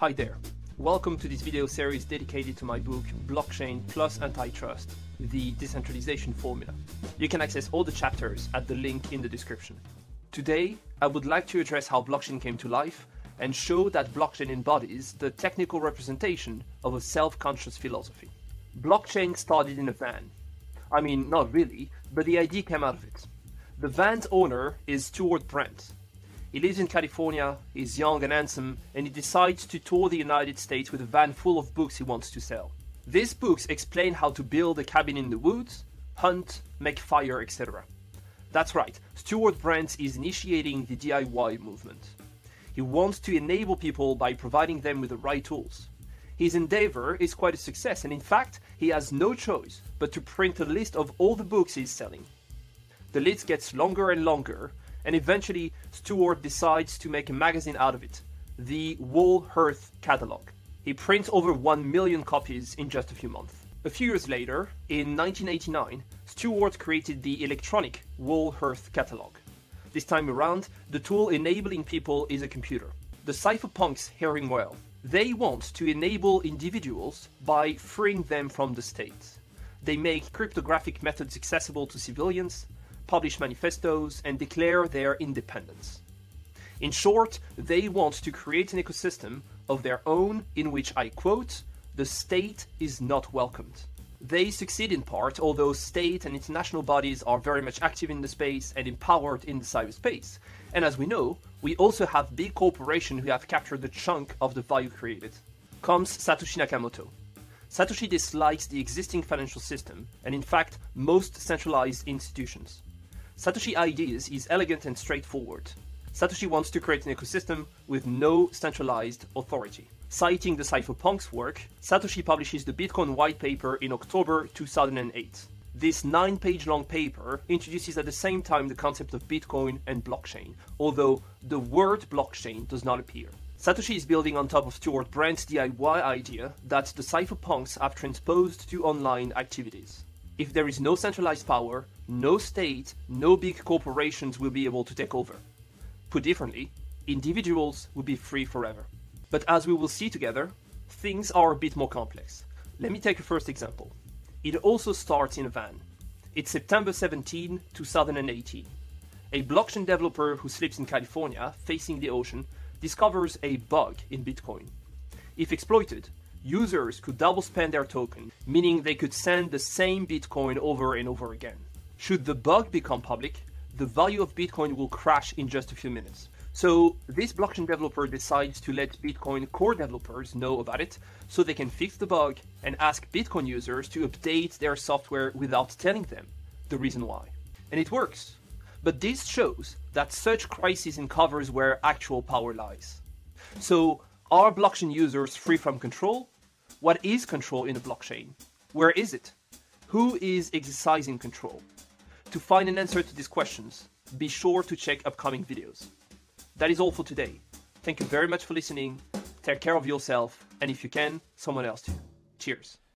Hi there. Welcome to this video series dedicated to my book Blockchain plus Antitrust, the decentralization formula. You can access all the chapters at the link in the description. Today, I would like to address how blockchain came to life and show that blockchain embodies the technical representation of a self-conscious philosophy. Blockchain started in a van. I mean, not really, but the idea came out of it. The van's owner is Stewart Brand, he lives in California, he's young and handsome, and he decides to tour the United States with a van full of books he wants to sell. These books explain how to build a cabin in the woods, hunt, make fire, etc. That's right, Stewart Brand is initiating the DIY movement. He wants to enable people by providing them with the right tools. His endeavor is quite a success, and in fact, he has no choice but to print a list of all the books he's selling. The list gets longer and longer and eventually Stewart decides to make a magazine out of it, the Whole Earth Catalog. He prints over 1 million copies in just a few months. A few years later, in 1989, Stewart created the electronic Whole Earth Catalog. This time around, the tool enabling people is a computer. The cypherpunks hear him well. They want to enable individuals by freeing them from the state. They make cryptographic methods accessible to civilians, publish manifestos, and declare their independence. In short, they want to create an ecosystem of their own in which, I quote, the state is not welcomed. They succeed in part, although state and international bodies are very much active in the space and empowered in the cyberspace. And as we know, we also have big corporations who have captured a chunk of the value created. Comes Satoshi Nakamoto. Satoshi dislikes the existing financial system and, in fact, most centralized institutions. Satoshi ideas is elegant and straightforward. Satoshi wants to create an ecosystem with no centralized authority. Citing the cypherpunks work, Satoshi publishes the Bitcoin white paper in October 2008. This nine page long paper introduces at the same time the concept of Bitcoin and blockchain, although the word blockchain does not appear. Satoshi is building on top of Stewart Brand's DIY idea that the cypherpunks have transposed to online activities. If there is no centralized power, no state, no big corporations will be able to take over. Put differently, individuals will be free forever. But as we will see together, things are a bit more complex. Let me take a first example. It also starts in a van. It's September 17, 2018. A blockchain developer who sleeps in California, facing the ocean, discovers a bug in Bitcoin. If exploited, users could double spend their token, meaning they could send the same Bitcoin over and over again. Should the bug become public, the value of Bitcoin will crash in just a few minutes. So this blockchain developer decides to let Bitcoin core developers know about it so they can fix the bug and ask Bitcoin users to update their software without telling them the reason why. And it works. But this shows that such crises uncovers where actual power lies. So are blockchain users free from control? What is control in a blockchain? Where is it? Who is exercising control? To find an answer to these questions, be sure to check upcoming videos. That is all for today. Thank you very much for listening. Take care of yourself, and if you can, someone else too. Cheers.